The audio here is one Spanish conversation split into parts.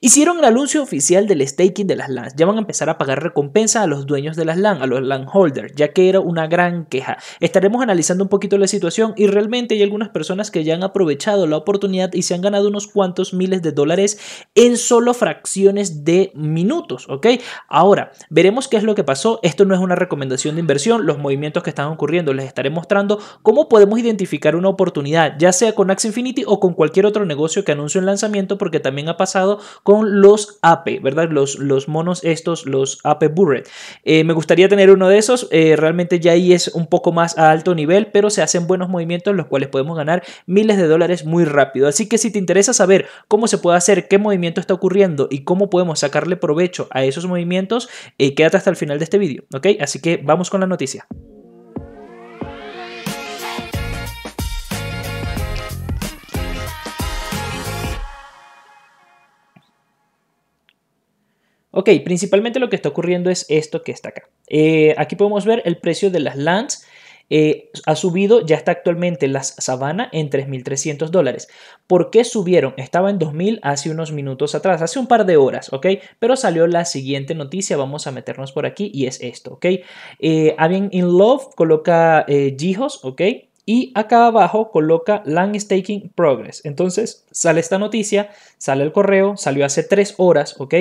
Hicieron el anuncio oficial del staking de las LANs. Ya van a empezar a pagar recompensa a los dueños de las LAN, a los LAN holders, ya que era una gran queja. Estaremos analizando un poquito la situación y realmente hay algunas personas que ya han aprovechado la oportunidad y se han ganado unos cuantos miles de dólares en solo fracciones de minutos, ¿ok? Ahora, veremos qué es lo que pasó. Esto no es una recomendación de inversión. Los movimientos que están ocurriendo les estaré mostrando cómo podemos identificar una oportunidad, ya sea con Axie Infinity o con cualquier otro negocio que anuncie un lanzamiento, porque también ha pasado con los AP, ¿verdad? Los, los monos estos, los AP Burret. Eh, me gustaría tener uno de esos, eh, realmente ya ahí es un poco más a alto nivel, pero se hacen buenos movimientos los cuales podemos ganar miles de dólares muy rápido. Así que si te interesa saber cómo se puede hacer, qué movimiento está ocurriendo y cómo podemos sacarle provecho a esos movimientos, eh, quédate hasta el final de este vídeo, ¿ok? Así que vamos con la noticia. Ok, principalmente lo que está ocurriendo es esto que está acá. Eh, aquí podemos ver el precio de las lands. Eh, ha subido, ya está actualmente las Savannah en 3.300 dólares. ¿Por qué subieron? Estaba en 2.000 hace unos minutos atrás, hace un par de horas, ¿ok? Pero salió la siguiente noticia, vamos a meternos por aquí y es esto, ¿ok? Eh, In Love coloca eh, ¿ok? Y acá abajo coloca Land Staking Progress. Entonces sale esta noticia, sale el correo, salió hace tres horas, ¿ok?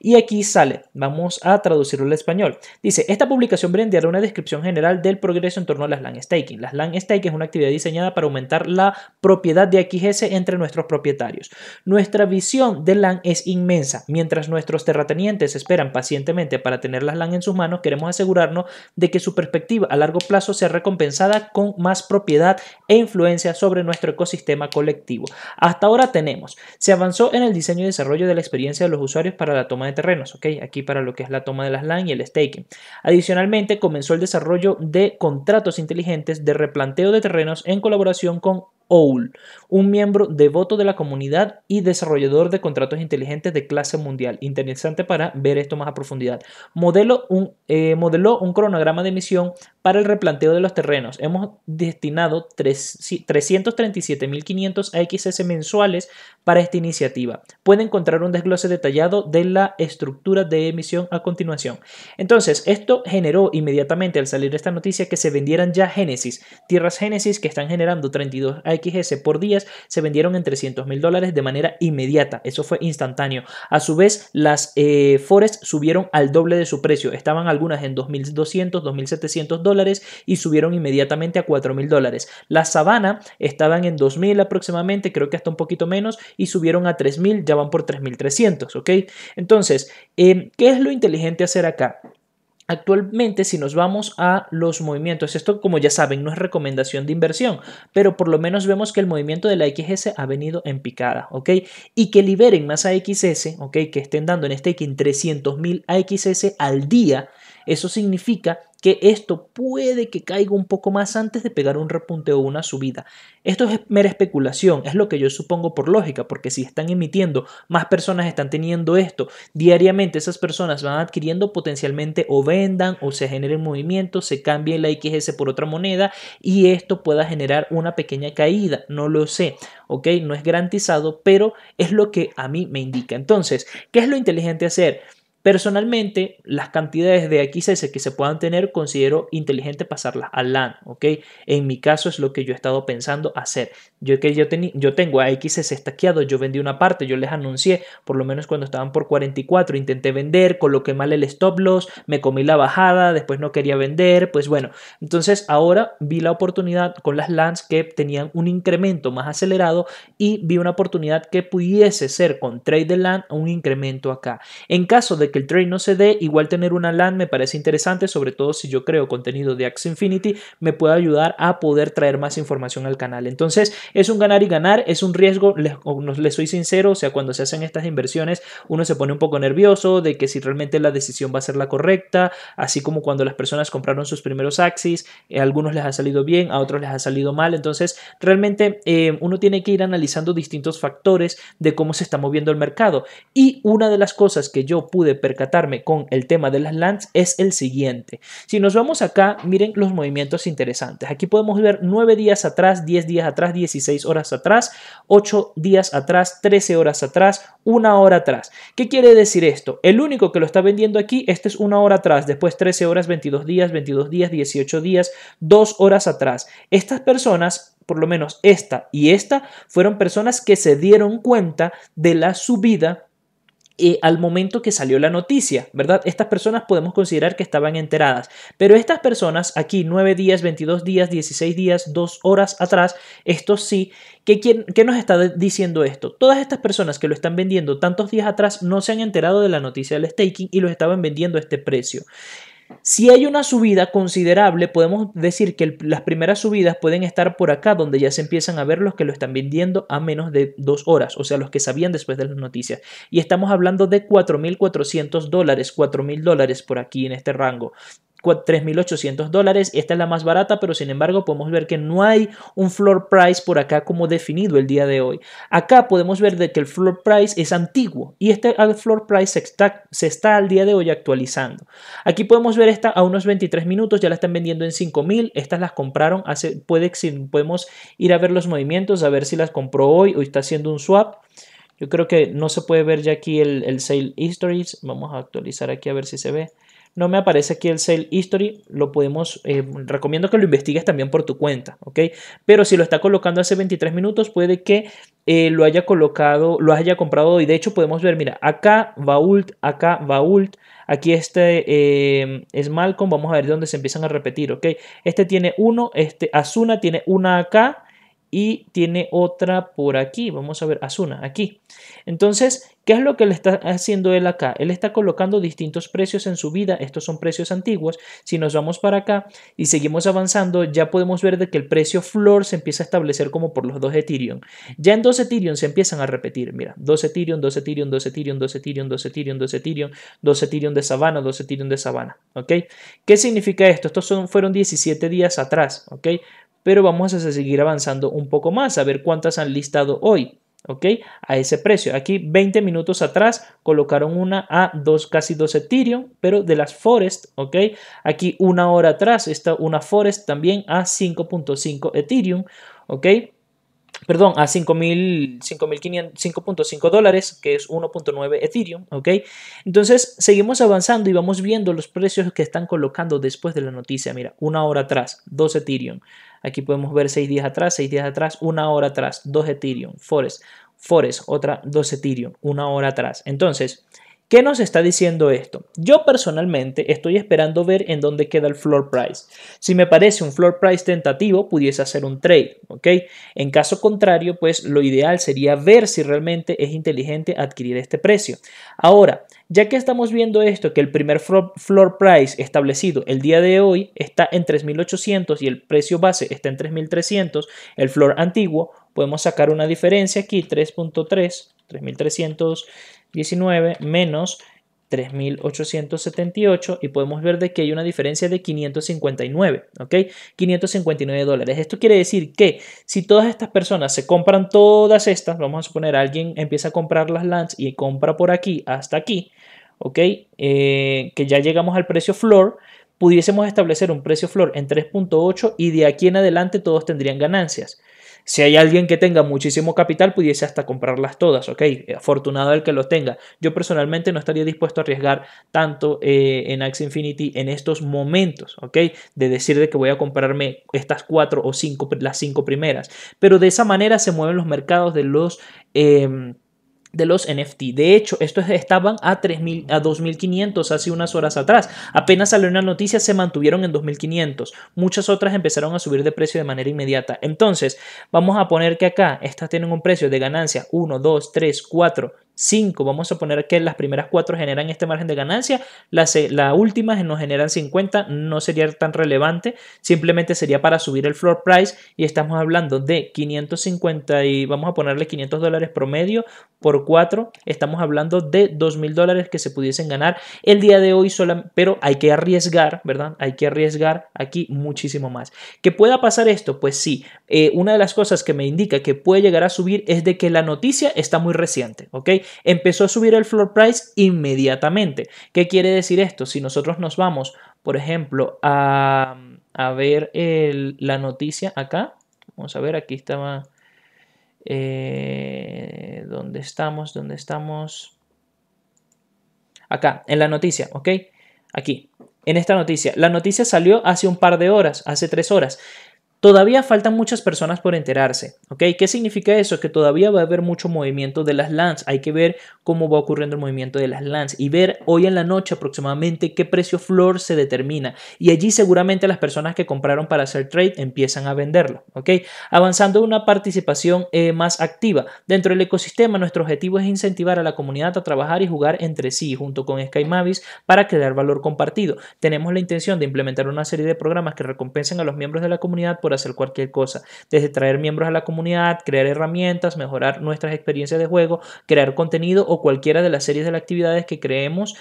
Y aquí sale, vamos a traducirlo al español. Dice, esta publicación brindará una descripción general del progreso en torno a las Land Staking. Las Land Staking es una actividad diseñada para aumentar la propiedad de XS entre nuestros propietarios. Nuestra visión de LAN es inmensa. Mientras nuestros terratenientes esperan pacientemente para tener las LAN en sus manos, queremos asegurarnos de que su perspectiva a largo plazo sea recompensada con más propiedad e influencia sobre nuestro ecosistema colectivo. Hasta ahora tenemos, se avanzó en el diseño y desarrollo de la experiencia de los usuarios para la toma de terrenos, ¿ok? Aquí para lo que es la toma de las LAN y el staking. Adicionalmente, comenzó el desarrollo de contratos inteligentes de replanteo de terrenos en colaboración con OUL, un miembro devoto de la comunidad y desarrollador de contratos inteligentes de clase mundial. Interesante para ver esto más a profundidad. Modelo un, eh, modeló un cronograma de emisión para el replanteo de los terrenos. Hemos destinado 337.500 AXS mensuales para esta iniciativa. Puede encontrar un desglose detallado de la estructura de emisión a continuación. Entonces, esto generó inmediatamente al salir esta noticia que se vendieran ya Génesis, tierras Génesis que están generando 32 XS por días se vendieron en 300 mil dólares de manera inmediata. Eso fue instantáneo. A su vez, las eh, subieron al doble de su precio. Estaban algunas en 2.200, 2.700 dólares y subieron inmediatamente a 4.000 dólares. Las Savannah estaban en 2.000 aproximadamente, creo que hasta un poquito menos, y subieron a 3.000, ya van por 3.300, ¿ok? Entonces, eh, ¿qué es lo inteligente hacer acá? Actualmente, si nos vamos a los movimientos, esto como ya saben no es recomendación de inversión, pero por lo menos vemos que el movimiento de la XS ha venido en picada, ¿ok? Y que liberen más AXS, ¿ok? Que estén dando en staking 300.000 AXS al día, eso significa que esto puede que caiga un poco más antes de pegar un repunte o una subida. Esto es mera especulación, es lo que yo supongo por lógica, porque si están emitiendo, más personas están teniendo esto, diariamente esas personas van adquiriendo potencialmente o vendan o se generen movimientos, se cambie la XS por otra moneda y esto pueda generar una pequeña caída, no lo sé, ¿ok? No es garantizado, pero es lo que a mí me indica. Entonces, ¿qué es lo inteligente hacer? Personalmente, las cantidades de XS que se puedan tener considero inteligente pasarlas a LAN, ¿ok? En mi caso es lo que yo he estado pensando hacer. Yo que yo, yo tengo a XS estaqueado, yo vendí una parte, yo les anuncié, por lo menos cuando estaban por 44, intenté vender, coloqué mal el stop loss, me comí la bajada, después no quería vender, pues bueno, entonces ahora vi la oportunidad con las LANs que tenían un incremento más acelerado y vi una oportunidad que pudiese ser con trade de LAN un incremento acá. En caso de que el trade no se dé, igual tener una LAN me parece interesante, sobre todo si yo creo contenido de Axie Infinity, me puede ayudar a poder traer más información al canal. Entonces, es un ganar y ganar, es un riesgo, les, les soy sincero, o sea, cuando se hacen estas inversiones, uno se pone un poco nervioso de que si realmente la decisión va a ser la correcta, así como cuando las personas compraron sus primeros Axis, eh, a algunos les ha salido bien, a otros les ha salido mal, entonces realmente eh, uno tiene que ir analizando distintos factores de cómo se está moviendo el mercado. Y una de las cosas que yo pude percatarme con el tema de las LANs es el siguiente. Si nos vamos acá, miren los movimientos interesantes. Aquí podemos ver 9 días atrás, 10 días atrás, 16 horas atrás, 8 días atrás, 13 horas atrás, una hora atrás. ¿Qué quiere decir esto? El único que lo está vendiendo aquí, este es una hora atrás, después 13 horas, 22 días, 22 días, 18 días, 2 horas atrás. Estas personas por lo menos esta y esta, fueron personas que se dieron cuenta de la subida eh, al momento que salió la noticia, ¿verdad? Estas personas podemos considerar que estaban enteradas, pero estas personas aquí 9 días, 22 días, 16 días, 2 horas atrás, esto sí, ¿qué, ¿qué nos está diciendo esto? Todas estas personas que lo están vendiendo tantos días atrás no se han enterado de la noticia del staking y lo estaban vendiendo a este precio. Si hay una subida considerable, podemos decir que las primeras subidas pueden estar por acá, donde ya se empiezan a ver los que lo están vendiendo a menos de dos horas, o sea, los que sabían después de las noticias. Y estamos hablando de 4.400 dólares, 4.000 dólares por aquí en este rango. 3.800 dólares. Esta es la más barata, pero sin embargo podemos ver que no hay un floor price por acá como definido el día de hoy. Acá podemos ver de que el floor price es antiguo y este floor price se está, se está al día de hoy actualizando. Aquí podemos ver esta a unos 23 minutos, ya la están vendiendo en 5.000. Estas las compraron hace, puede, podemos ir a ver los movimientos, a ver si las compró hoy o está haciendo un swap. Yo creo que no se puede ver ya aquí el, el sale histories. Vamos a actualizar aquí a ver si se ve. No me aparece aquí el Sale History, lo podemos, eh, recomiendo que lo investigues también por tu cuenta, ¿ok? Pero si lo está colocando hace 23 minutos, puede que eh, lo haya colocado, lo haya comprado y de hecho podemos ver, mira, acá Vault, acá Vault, aquí este eh, es Malcolm, vamos a ver dónde se empiezan a repetir, ¿ok? Este tiene uno, este Asuna tiene una acá y tiene otra por aquí. Vamos a ver, Asuna, aquí. Entonces, ¿qué es lo que le está haciendo él acá? Él está colocando distintos precios en su vida. Estos son precios antiguos. Si nos vamos para acá y seguimos avanzando, ya podemos ver de que el precio floor se empieza a establecer como por los dos Ethereum. Ya en dos Ethereum se empiezan a repetir. Mira, dos Ethereum, dos Ethereum, dos Ethereum, dos Ethereum, dos Ethereum, dos Ethereum, dos Ethereum de Sabana, dos Ethereum de Sabana. ¿Ok? ¿Qué significa esto? Estos son, fueron 17 días atrás. ¿Ok? Pero vamos a seguir avanzando un poco más, a ver cuántas han listado hoy. ¿ok? A ese precio. Aquí 20 minutos atrás colocaron una a dos, casi 2 Ethereum, pero de las Forest, ¿ok? Aquí una hora atrás está una Forest también a 5.5 Ethereum, ¿ok? Perdón, a 5.500, dólares, que es 1.9 Ethereum, ¿ok? Entonces, seguimos avanzando y vamos viendo los precios que están colocando después de la noticia. Mira, una hora atrás, 2 Ethereum. Aquí podemos ver 6 días atrás, 6 días atrás, una hora atrás, 2 Ethereum, Forest, Forest, otra 2 Ethereum, una hora atrás. Entonces, ¿Qué nos está diciendo esto? Yo personalmente estoy esperando ver en dónde queda el floor price. Si me parece un floor price tentativo, pudiese hacer un trade, ¿ok? En caso contrario, pues lo ideal sería ver si realmente es inteligente adquirir este precio. Ahora, ya que estamos viendo esto, que el primer floor price establecido el día de hoy está en 3.800 y el precio base está en 3.300, el floor antiguo, podemos sacar una diferencia aquí, 3.3, 3.300 19 menos 3.878 y podemos ver de que hay una diferencia de 559, ¿ok? 559 dólares. Esto quiere decir que si todas estas personas se compran todas estas, vamos a suponer alguien empieza a comprar las lands y compra por aquí hasta aquí, ¿ok? Eh, que ya llegamos al precio floor, pudiésemos establecer un precio floor en 3.8 y de aquí en adelante todos tendrían ganancias. Si hay alguien que tenga muchísimo capital, pudiese hasta comprarlas todas, ¿ok? Afortunado el que lo tenga. Yo personalmente no estaría dispuesto a arriesgar tanto eh, en Axie Infinity en estos momentos, ¿ok? De decir de que voy a comprarme estas cuatro o cinco, las cinco primeras. Pero de esa manera se mueven los mercados de los... Em, de los NFT. De hecho, estos estaban a, 3, a 2.500 hace unas horas atrás. Apenas salió una noticia, se mantuvieron en 2.500. Muchas otras empezaron a subir de precio de manera inmediata. Entonces, vamos a poner que acá estas tienen un precio de ganancia 1, 2, 3, 4, 5. Vamos a poner que las primeras 4 generan este margen de ganancia, las la última nos generan 50, no sería tan relevante, simplemente sería para subir el floor price y estamos hablando de 550 y vamos a ponerle 500 dólares promedio por 4, estamos hablando de 2.000 dólares que se pudiesen ganar el día de hoy, sola, pero hay que arriesgar, ¿verdad? Hay que arriesgar aquí muchísimo más. ¿Que pueda pasar esto? Pues sí, eh, una de las cosas que me indica que puede llegar a subir es de que la noticia está muy reciente, ¿ok? Empezó a subir el floor price inmediatamente. ¿Qué quiere decir esto? Si nosotros nos vamos, por ejemplo, a, ver la noticia acá, vamos a ver, aquí estaba, eh, ¿dónde estamos? ¿Dónde estamos? Acá, en la noticia, ¿ok? Aquí, en esta noticia. La noticia salió hace un par de horas, hace tres horas. Todavía faltan muchas personas por enterarse, ¿ok? ¿Qué significa eso? Que todavía va a haber mucho movimiento de las LANs. Hay que ver cómo va ocurriendo el movimiento de las LANs y ver hoy en la noche aproximadamente qué precio floor se determina. Y allí seguramente las personas que compraron para hacer trade empiezan a venderlo, ¿ok? Avanzando una participación eh, más activa. Dentro del ecosistema, nuestro objetivo es incentivar a la comunidad a trabajar y jugar entre sí junto con Sky Mavis para crear valor compartido. Tenemos la intención de implementar una serie de programas que recompensen a los miembros de la comunidad por hacer cualquier cosa, desde traer miembros a la comunidad, crear herramientas, mejorar nuestras experiencias de juego, crear contenido o cualquiera de las series de actividades que creemos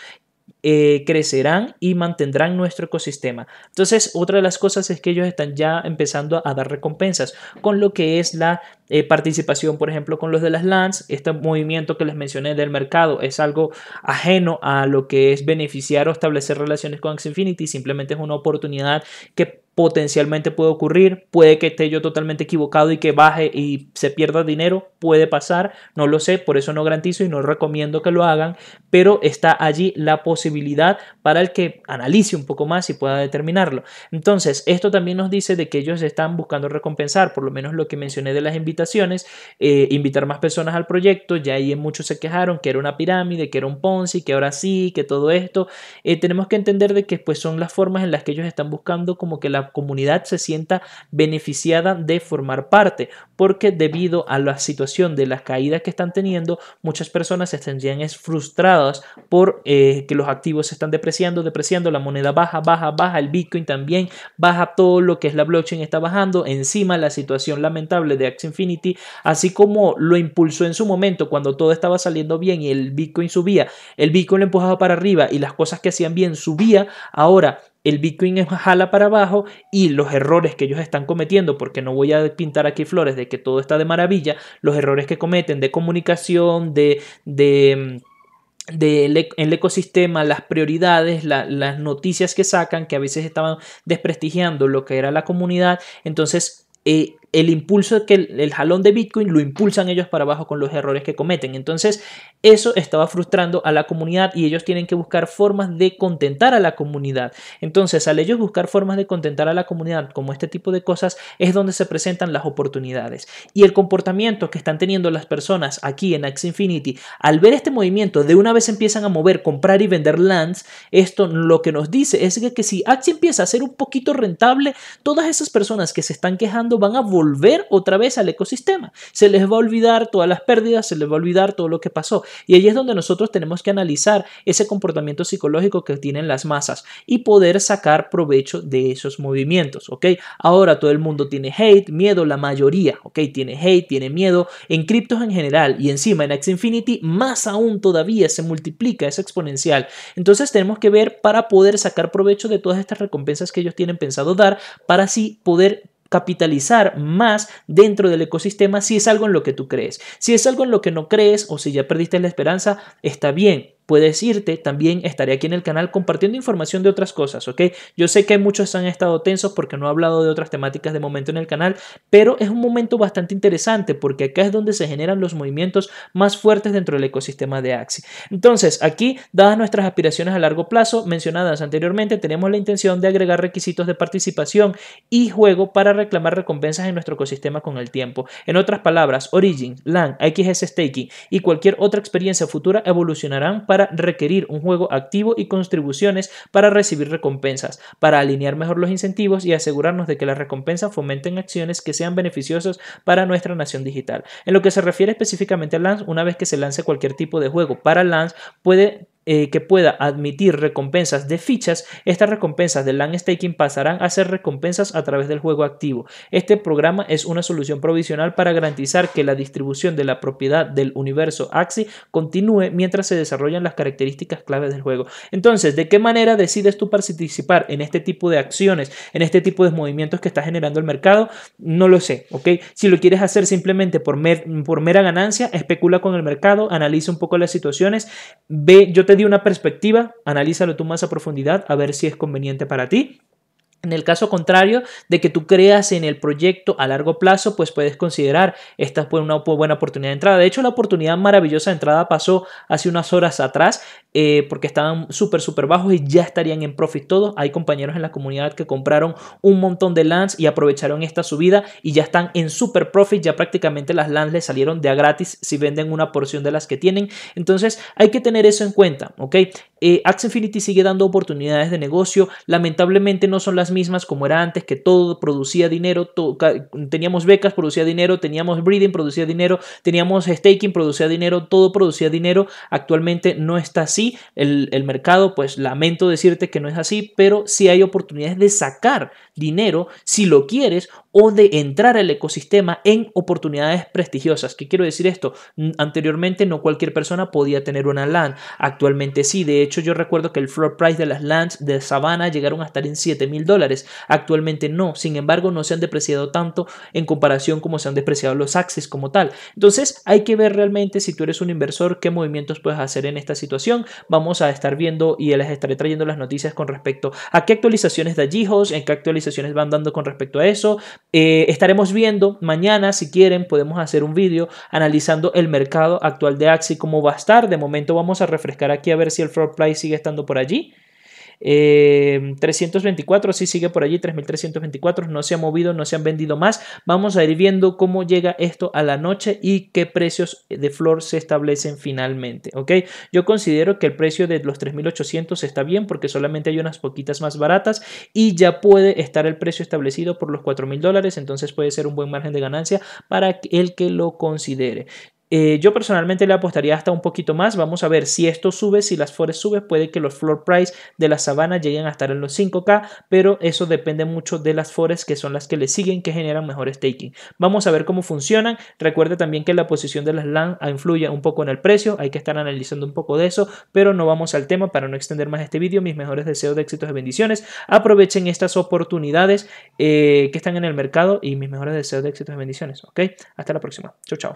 eh, crecerán y mantendrán nuestro ecosistema. Entonces, otra de las cosas es que ellos están ya empezando a dar recompensas con lo que es la eh, participación, por ejemplo, con los de las LANs. Este movimiento que les mencioné del mercado es algo ajeno a lo que es beneficiar o establecer relaciones con Axie Infinity. Simplemente es una oportunidad que potencialmente puede ocurrir, puede que esté yo totalmente equivocado y que baje y se pierda dinero, puede pasar, no lo sé, por eso no garantizo y no recomiendo que lo hagan, pero está allí la posibilidad para el que analice un poco más y pueda determinarlo. Entonces, esto también nos dice de que ellos están buscando recompensar, por lo menos lo que mencioné de las invitaciones, eh, invitar más personas al proyecto, ya ahí muchos se quejaron que era una pirámide, que era un Ponzi, que ahora sí, que todo esto, eh, tenemos que entender de que pues son las formas en las que ellos están buscando como que la comunidad se sienta beneficiada de formar parte, porque debido a la situación de las caídas que están teniendo, muchas personas se estarían frustradas por eh, que los activos se están depreciando, depreciando, la moneda baja, baja, baja, el Bitcoin también baja, todo lo que es la blockchain está bajando, encima la situación lamentable de Axie Infinity, así como lo impulsó en su momento cuando todo estaba saliendo bien y el Bitcoin subía, el Bitcoin lo empujaba para arriba y las cosas que hacían bien subía, ahora el Bitcoin es jala para abajo y los errores que ellos están cometiendo, porque no voy a pintar aquí flores de que todo está de maravilla, los errores que cometen de comunicación, de, de del el ecosistema, las prioridades, las noticias que sacan, que a veces estaban desprestigiando lo que era la comunidad. Entonces, eh, el impulso que el, jalón de Bitcoin lo impulsan ellos para abajo con los errores que cometen. Entonces, eso estaba frustrando a la comunidad y ellos tienen que buscar formas de contentar a la comunidad. Entonces, al ellos buscar formas de contentar a la comunidad como este tipo de cosas, es donde se presentan las oportunidades. Y el comportamiento que están teniendo las personas aquí en Axie Infinity, al ver este movimiento, de una vez empiezan a mover, comprar y vender lands, esto lo que nos dice es que, que si Axie empieza a ser un poquito rentable, todas esas personas que se están quejando van a volver volver otra vez al ecosistema. Se les va a olvidar todas las pérdidas, se les va a olvidar todo lo que pasó. Y ahí es donde nosotros tenemos que analizar ese comportamiento psicológico que tienen las masas y poder sacar provecho de esos movimientos, ¿ok? Ahora todo el mundo tiene hate, miedo, la mayoría, ¿ok? Tiene hate, tiene miedo en criptos en general y encima en X Infinity más aún todavía se multiplica, es exponencial. Entonces tenemos que ver para poder sacar provecho de todas estas recompensas que ellos tienen pensado dar para así poder capitalizar más dentro del ecosistema si es algo en lo que tú crees. Si es algo en lo que no crees o si ya perdiste la esperanza, está bien puedes irte, también estaré aquí en el canal compartiendo información de otras cosas, ¿ok? Yo sé que muchos han estado tensos porque no he hablado de otras temáticas de momento en el canal, pero es un momento bastante interesante porque acá es donde se generan los movimientos más fuertes dentro del ecosistema de Axie. Entonces, aquí, dadas nuestras aspiraciones a largo plazo mencionadas anteriormente, tenemos la intención de agregar requisitos de participación y juego para reclamar recompensas en nuestro ecosistema con el tiempo. En otras palabras, Origin, LAN, XS Staking y cualquier otra experiencia futura evolucionarán para requerir un juego activo y contribuciones para recibir recompensas, para alinear mejor los incentivos y asegurarnos de que las recompensas fomenten acciones que sean beneficiosas para nuestra nación digital. En lo que se refiere específicamente a Lance, una vez que se lance cualquier tipo de juego para Lance, puede eh, que pueda admitir recompensas de fichas, estas recompensas de land staking pasarán a ser recompensas a través del juego activo. Este programa es una solución provisional para garantizar que la distribución de la propiedad del universo Axie continúe mientras se desarrollan las características claves del juego. Entonces, ¿de qué manera decides tú participar en este tipo de acciones, en este tipo de movimientos que está generando el mercado? No lo sé, ¿ok? Si lo quieres hacer simplemente por, por mera ganancia, especula con el mercado, analiza un poco las situaciones, ve, yo te di una perspectiva, analízalo tú más a profundidad, a ver si es conveniente para ti. En el caso contrario de que tú creas en el proyecto a largo plazo, pues puedes considerar esta una buena oportunidad de entrada. De hecho, la oportunidad maravillosa de entrada pasó hace unas horas atrás eh, porque estaban súper, súper bajos y ya estarían en profit todos. Hay compañeros en la comunidad que compraron un montón de lands y aprovecharon esta subida y ya están en super profit. Ya prácticamente las lands les salieron de gratis si venden una porción de las que tienen. Entonces hay que tener eso en cuenta, ¿ok? Eh, Axie Infinity sigue dando oportunidades de negocio. Lamentablemente no son las mismas como era antes, que todo producía dinero, teníamos becas, producía dinero, teníamos breeding, producía dinero, teníamos staking, producía dinero, todo producía dinero. Actualmente no está así. El, el mercado, pues lamento decirte que no es así, pero sí hay oportunidades de sacar dinero si lo quieres o de entrar al ecosistema en oportunidades prestigiosas. ¿Qué quiero decir esto? Anteriormente no cualquier persona podía tener una LAN, actualmente sí. De hecho, yo recuerdo que el floor price de las LANs de Savannah llegaron a estar en 7 mil dólares Actualmente no, sin embargo no se han depreciado tanto en comparación como se han depreciado los Axis como tal. Entonces hay que ver realmente si tú eres un inversor qué movimientos puedes hacer en esta situación. Vamos a estar viendo y les estaré trayendo las noticias con respecto a qué actualizaciones de Ajijos, en qué actualizaciones van dando con respecto a eso. Eh, estaremos viendo mañana, si quieren, podemos hacer un vídeo analizando el mercado actual de Axi, cómo va a estar. De momento vamos a refrescar aquí a ver si el floor price sigue estando por allí. 324 eh, sí sigue por allí, 3324 no se ha movido, no se han vendido más. Vamos a ir viendo cómo llega esto a la noche y qué precios de flor se establecen finalmente, ¿ok? Yo considero que el precio de los 3800 está bien porque solamente hay unas poquitas más baratas y ya puede estar el precio establecido por los 4000 dólares, entonces puede ser un buen margen de ganancia para el que lo considere. Eh, yo personalmente le apostaría hasta un poquito más. Vamos a ver si esto sube, si las Forest sube, puede que los floor price de la sabana lleguen a estar en los 5K, pero eso depende mucho de las Forest que son las que le siguen, que generan mejor staking. Vamos a ver cómo funcionan. Recuerde también que la posición de las LAN influye un poco en el precio, hay que estar analizando un poco de eso, pero no vamos al tema para no extender más este vídeo. Mis mejores deseos de éxitos y bendiciones. Aprovechen estas oportunidades eh, que están en el mercado y mis mejores deseos de éxitos y bendiciones. Hasta la próxima. Chau, chao.